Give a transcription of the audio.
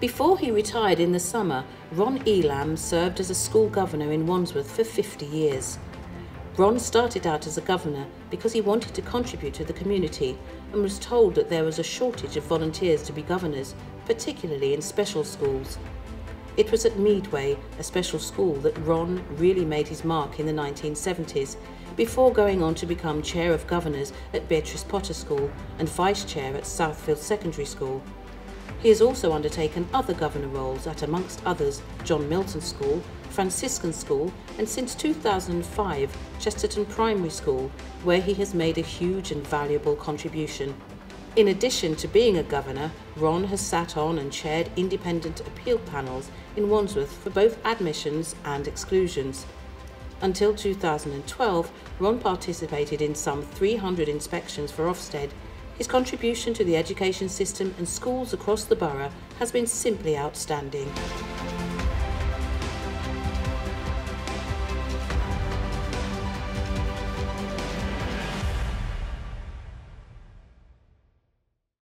Before he retired in the summer, Ron Elam served as a school governor in Wandsworth for 50 years. Ron started out as a governor because he wanted to contribute to the community and was told that there was a shortage of volunteers to be governors, particularly in special schools. It was at Meadway, a special school, that Ron really made his mark in the 1970s, before going on to become Chair of Governors at Beatrix Potter School and Vice Chair at Southfield Secondary School. He has also undertaken other governor roles at, amongst others, John Milton School, Franciscan School, and since 2005, Chesterton Primary School, where he has made a huge and valuable contribution. In addition to being a governor, Ron has sat on and chaired independent appeal panels in Wandsworth for both admissions and exclusions. Until 2012, Ron participated in some 300 inspections for Ofsted. His contribution to the education system and schools across the borough has been simply outstanding.